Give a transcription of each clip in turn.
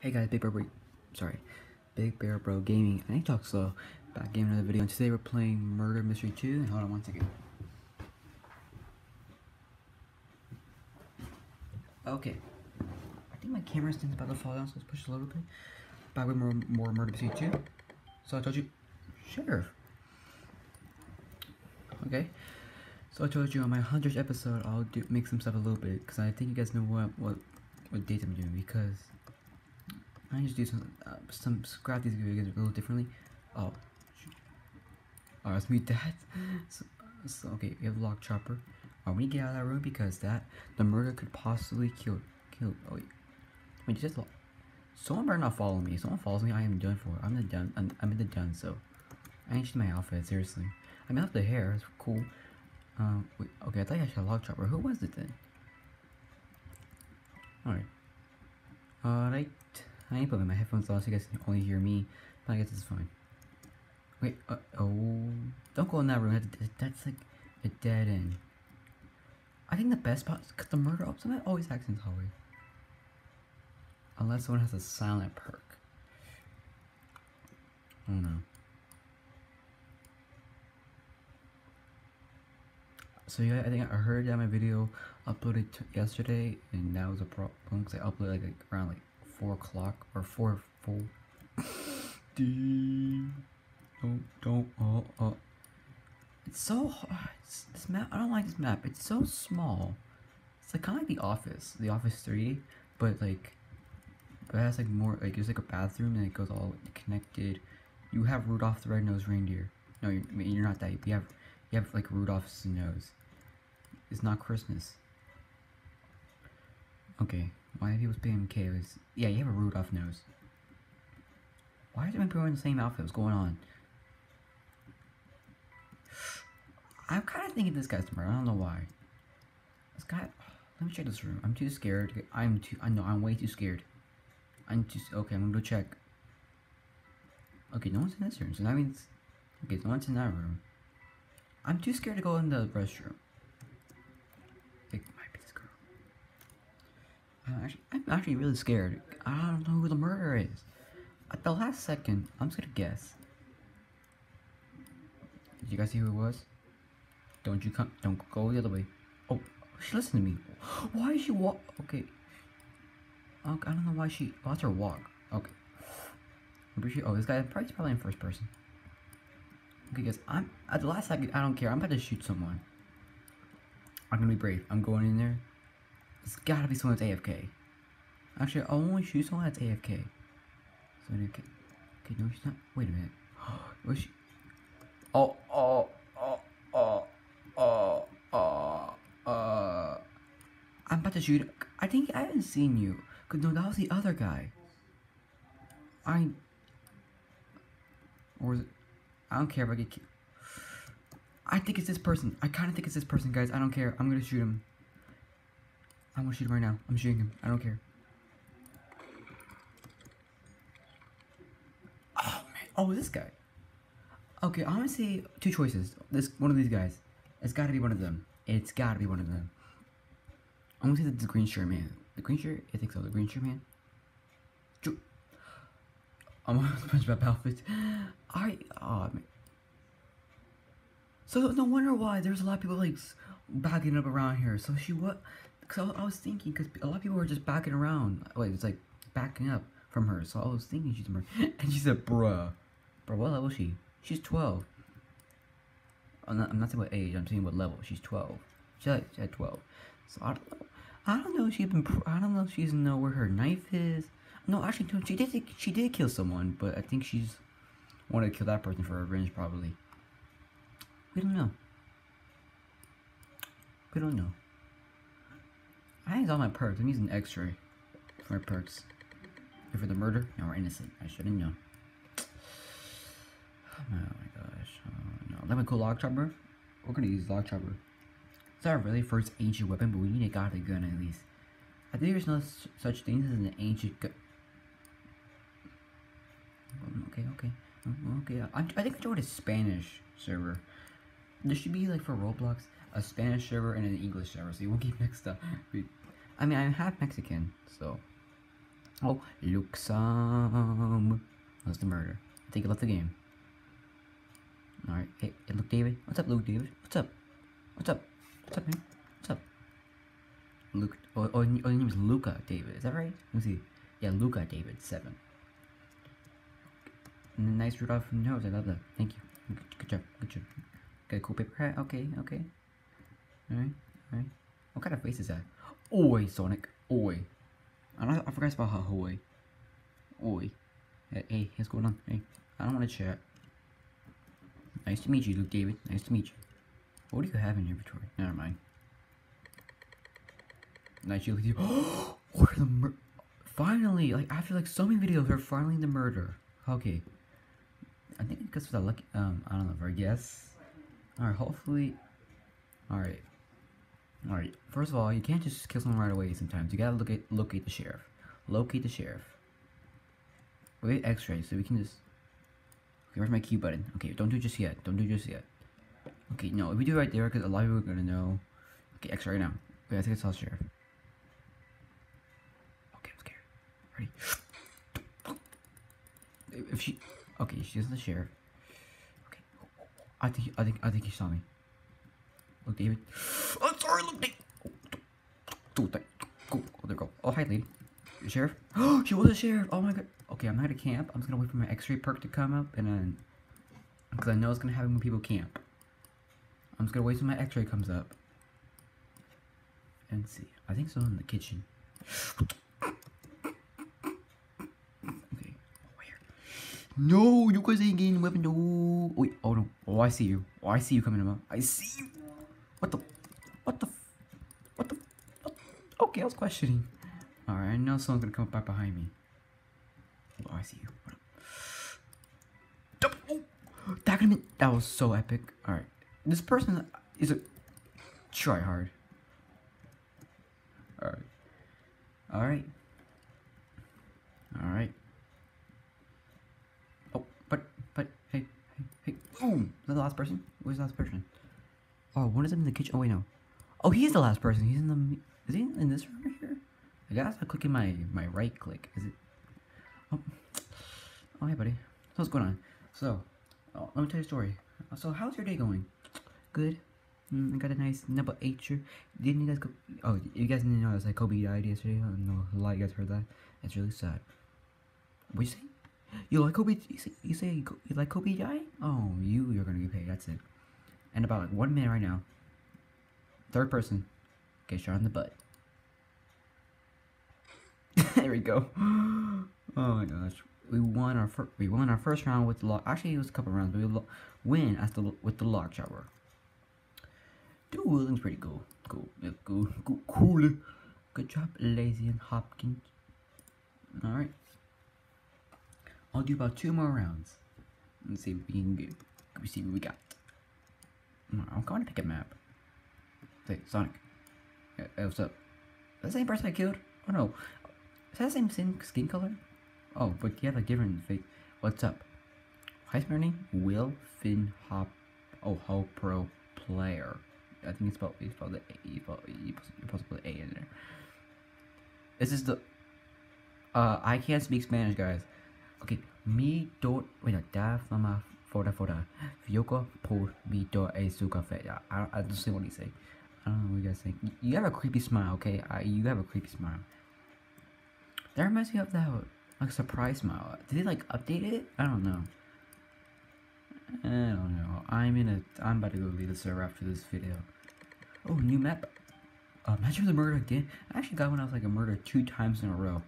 Hey guys, Big Bear Bro, sorry, Big Bear Bro Gaming. I talk slow. Back in another video, and today we're playing Murder Mystery 2. And hold on one second. Okay, I think my camera stands about to fall down, so let's push a little bit. Back with more, more Murder Mystery 2. So I told you, Sheriff. Okay, so I told you on my 100th episode, I'll do make some stuff a little bit, because I think you guys know what what what dates I'm doing, because I just do some uh, some scrap these videos a little differently. Oh, oh, let's mute that. So, so okay, we have log chopper. Oh, we need to get out of that room because that the murder could possibly kill kill. Oh wait, wait, just. Someone better not follow me. If someone follows me, I am done for. I'm the done. I'm, I'm in the done. So I changed my outfit seriously. I mean, I have the hair. It's cool. Um, wait, okay, I thought I should lock chopper. Who was it then? Alright. Alright. I ain't putting my headphones on so you guys can only hear me, but I guess it's fine. Wait, uh, oh, don't go in that room. That's, that's like a dead end. I think the best spot is because the murder oh, someone always acts in hallway. Unless someone has a silent perk. Don't know. So yeah, I think I heard that my video uploaded yesterday, and that was a problem because I uploaded like around like four o'clock or four full. don't don't oh oh. It's so hard. It's, this map. I don't like this map. It's so small. It's like kind of like The Office, The Office Three, but like, but it has like more like there's like a bathroom and it goes all connected. You have Rudolph the Red-Nosed Reindeer. No, you're, you're not that. You have you have like Rudolph's nose. It's not Christmas. Okay, why are people spam chaos? Yeah, you have a Rudolph nose. Why is everyone wearing the same outfit? What's going on? I'm kind of thinking this guy's smart. I don't know why. This guy. Let me check this room. I'm too scared. I'm too. I know. I'm way too scared. I'm too. Okay, I'm gonna go check. Okay, no one's in this room. So that means. Okay, no one's in that room. I'm too scared to go in the restroom. It might be this girl. Uh, Uh, actually, I'm actually really scared. I don't know who the murderer is. At the last second, I'm just gonna guess. Did you guys see who it was? Don't you come? Don't go the other way. Oh, she listened to me. Why is she walk? Okay. I don't know why she. That's her walk. Okay. She, oh, this guy probably probably in first person. Okay, guys. I'm at the last second. I don't care. I'm about to shoot someone. I'm gonna be brave. I'm going in there. It's gotta be someone that's AFK. Actually, I'll only shoot someone that's AFK. So, okay. Okay, no, she's not. Wait a minute. Was she? Oh, oh, oh, oh, oh, oh, uh. I'm about to shoot. I think I haven't seen you. Cause no, that was the other guy. I. Or is it? I don't care if I get. I think it's this person. I kind of think it's this person, guys. I don't care. I'm gonna shoot him. I'm gonna shoot him right now. I'm shooting him. I don't care. Oh man. Oh, this guy. Okay, I'm gonna say two choices. This one of these guys. It's gotta be one of them. It's gotta be one of them. I'm gonna say the green shirt man. The green shirt? I think so. The green shirt man. I'm gonna on SpongeBob outfit. I oh man. So no wonder why there's a lot of people like backing up around here. So she what? Cause I, was thinking because a lot of people were just backing around. Wait, it's like backing up from her. So I was thinking she's a and she said, "Bruh, bro, what level is she? She's 12. I'm not, I'm not saying what age. I'm saying what level. She's 12. She's at, she's at 12. So I don't know. I don't know if she's been. I don't know if she doesn't know where her knife is. No, actually, no, she did. She did kill someone, but I think she's wanted to kill that person for revenge, probably. We don't know. We don't know. I think all my perks. I'm using X-ray for my perks. And for the murder, now we're innocent. I should have known. Oh my gosh. Oh, no. Let me go log chopper. We're gonna use log chopper. It's our really first ancient weapon, but we need a godly gun at least. I think there's no such thing as an ancient gun. Mm, okay, okay, mm, mm, okay. I, I think I joined a Spanish server. There should be like for Roblox a Spanish server and an English server, so you won't get mixed up. I mean, I'm half Mexican, so Oh, some. That's the murder. I think he left the game. Alright, hey, hey, Luke David. What's up, Luke David? What's up? What's up? What's up, man? What's up? Luke. Oh, oh, oh your name is Luca David. Is that right? Let me see. Yeah, Luca David, 7. Nice Rudolph nose. I love that. Thank you. Good, good job. Good job. Got a cool paper hat. Okay, okay. Alright, alright. What kind of face is that? Oi, Sonic. Oi. And I, I forgot about her. Oi. Oi. Hey, hey, what's going on? Hey, I don't want to chat. Nice to meet you, Luke David. Nice to meet you. What do you have in your inventory? Never mind. Nice to meet you. Where the mur- Finally, like after like so many videos, we're finally the murder. Okay. I think because of the lucky, um, I don't know, a guess. Alright, hopefully. Alright. Alright, first of all, you can't just kill someone right away sometimes. You gotta look at, locate the sheriff. Locate the sheriff. Wait, x-ray, so we can just... Okay, where's my Q button? Okay, don't do just yet. Don't do just yet. Okay, no, if we do it right there, because a lot of people are gonna know. Okay, x-ray now. Okay, I think I saw the sheriff. Okay, I'm scared. Ready? If she... Okay, she's the sheriff. Okay. I think, I think, I think he saw me. Look, David. I'm oh, Oh, oh, there we go. Oh, hi, lady. Sheriff? Oh, she was a sheriff. Oh my god. Okay, I'm not at camp. I'm just gonna wait for my X-ray perk to come up, and then, because I know it's gonna happen when people camp. I'm just gonna wait till my X-ray comes up. And see. I think so in the kitchen. Okay. Where? No, you guys ain't getting weapon. No. Wait. Oh no. Oh, I see you. Oh, I see you coming up. I see you. What the? What the? What the? What? Was questioning. All right, I know someone's gonna come up back behind me. Oh, I see you. Oh, that could have been. That was so epic. All right, this person is a try hard. All right. All right. All right. Oh, but but hey hey hey. Oh, is that the last person? Where's the last person? Oh, one of them in the kitchen. Oh wait, no. Oh, he's the last person. He's in the. Is he in this room right here? I guess I'm clicking my my right click. Is it? Oh, oh hey buddy. What's going on? So, oh, let me tell you a story. So how's your day going? Good. Mm, I got a nice number eight shirt. Didn't you guys go? Oh, you guys didn't know that like Kobe died yesterday. I don't know a lot of you guys heard that. It's really sad. What you say? You like Kobe? You say you, say you like Kobe dying? Oh, you you're gonna get paid. That's it. And about like one minute right now. Third person. Get shot in the butt. there we go. Oh my gosh, we won our fir- we won our first round with the lock. Actually, it was a couple rounds, but we win as the with the lock shower. Dueling's pretty cool. Cool, yeah, cool, cool, cool. Good job, Lazy and Hopkins. All right, I'll do about two more rounds. Let's see what we can do. Let's see what we got. I'm going to pick a map. Hey, Sonic. Hey, what's up? The same person I killed? Oh no. Is that the same skin, skin color? Oh, but have a different face. What's up? Hi, my name? Will Finn Hop. Oh, Ho Pro Player. I think it's spelled, you spelled the A. You spelled, put A in there. This is the. Uh, I can't speak Spanish, guys. Okay, me don't Wait, no, da fama foda foda. Fioko por mi do e su cafe. I, I don't see what he's saying. I don't know what you guys think. You have a creepy smile, okay? I, you have a creepy smile. That reminds me of that like surprise smile. Did they like update it? I don't know. I don't know. I'm in a. I'm about to go leave the server after this video. Oh, new map. Uh, Match the Murder again. I actually got one. I was like a murder two times in a row.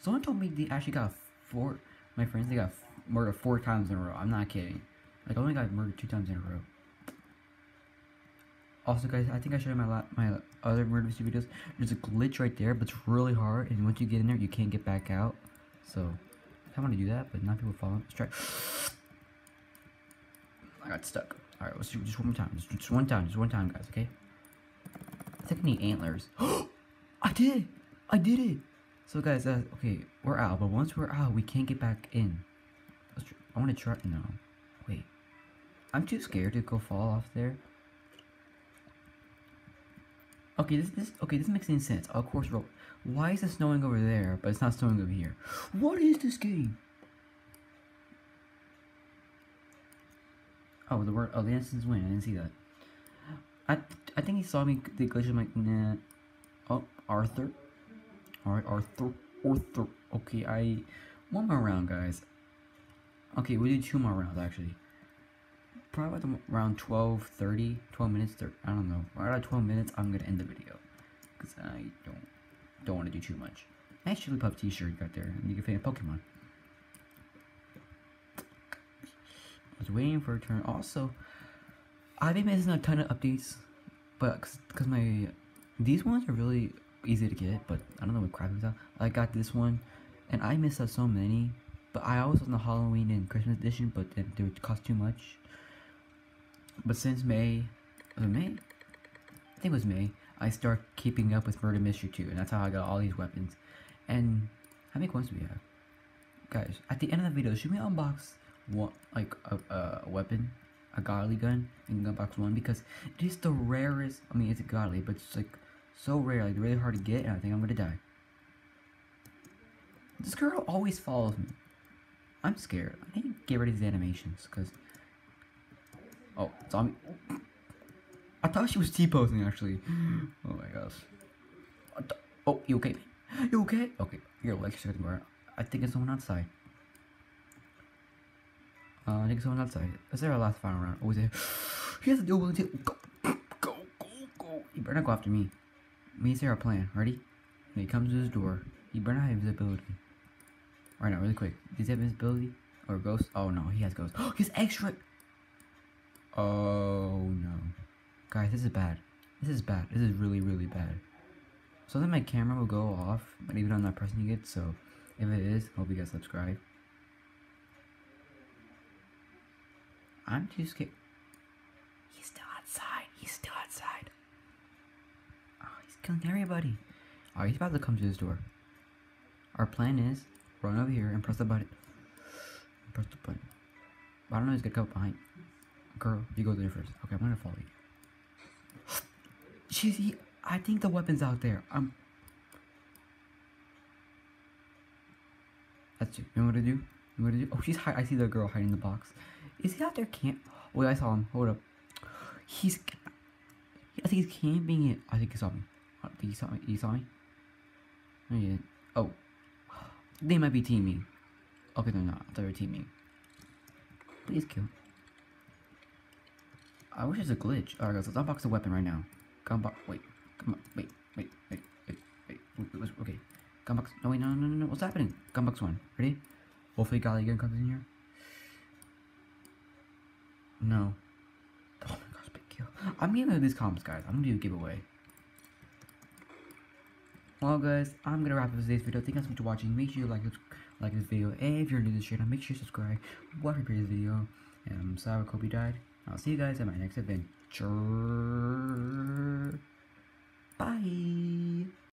Someone told me they actually got four. My friends they got murdered four times in a row. I'm not kidding. Like I only got murdered two times in a row. Also, guys, I think I showed my la my other murder mystery videos. There's a glitch right there, but it's really hard, and once you get in there, you can't get back out. So, I want to do that, but not people falling. Let's try. I got stuck. All right, let's do just one more time. Just, just one time. Just one time, guys. Okay. I think I need antlers. I did. I did it. So, guys, uh, okay, we're out, but once we're out, we can't get back in. I want to try. No, wait. I'm too scared to go fall off there. Okay, this this okay. This makes any sense. Of course. Why is it snowing over there, but it's not snowing over here? What is this game? Oh, the word. Oh, the instance win. I didn't see that. I I think he saw me. The glitch. I'm like, nah. Oh, Arthur. All right, Arthur. Arthur. Okay, I one more round, guys. Okay, we do two more rounds actually. Probably around 12, 30, 12 minutes. 30, I don't know. Right at 12 minutes, I'm gonna end the video because I don't don't want to do too much. Nice Jigglypuff T-shirt got there, and you can find a Pokemon. I was waiting for a turn. Also, I've been missing a ton of updates, but because my these ones are really easy to get, but I don't know what crap is out. I got this one, and I missed out so many. But I always on the Halloween and Christmas edition, but they would cost too much. But since May, was May? I think it was May. I start keeping up with Murder Mystery 2, and that's how I got all these weapons. And how many coins do we have? Guys, at the end of the video, should we unbox one like a, a weapon, a godly gun, and unbox one because it is the rarest. I mean, it's a godly, but it's like so rare, like really hard to get, and I think I'm gonna die. This girl always follows me. I'm scared. I need to get rid of these animations, because... Oh, zombie. I thought she was T-posing, actually. Oh my gosh. Oh, you okay? You okay? Okay, your legs are more. I think it's someone outside. Uh, I think it's someone outside. Is there a last final round? Oh, is there? He has a double Go, go, go, go. You better not go after me. Me and Sarah plan. Ready? When he comes to his door, he better not have visibility. Right now, really quick. Does he have invisibility? Or ghost? Oh no, he has ghost. Oh, he's extra! Oh no. Guys, this is bad. This is bad. This is really, really bad. So then my camera will go off, but even I'm not pressing it, so if it is, hope you guys subscribe. I'm too scared. He's still outside. He's still outside. Oh, he's killing everybody. Oh, he's about to come to his door. Our plan is run over here and press the button. Press the button. I don't know he's gonna come behind. Girl, you go there first. Okay, I'm gonna follow you. She's. He, I think the weapon's out there. I'm. That's it. You know what to do? You know what to do? Oh, she's hiding. I see the girl hiding in the box. Is he out there camp? Wait, I saw him. Hold up. He's. I think he's camping it. I think he saw me. Uh, I think he saw me. He saw me. Oh. Oh. They might be teaming. Okay, they're not. They're teaming. Please kill. I wish it's a glitch. Alright guys, let's unbox the weapon right now. Come back. Wait. Come on. Wait. Wait. Wait. Wait. Wait. wait, wait okay. Gunbox. No, wait. No, no, no, no. What's happening? Gunbox 1. Ready? Hopefully Godly gun comes in here. No. Oh my gosh, big kill. I'm giving these comps, guys. I'm gonna do a giveaway. Well, guys, I'm gonna wrap up today's video. Thank you guys so much for watching. Make sure you like this, like this video. And if you're new to this channel, make sure you subscribe. Watch my previous video. And I'm sorry Kobe died. I'll see you guys in my next adventure. Bye.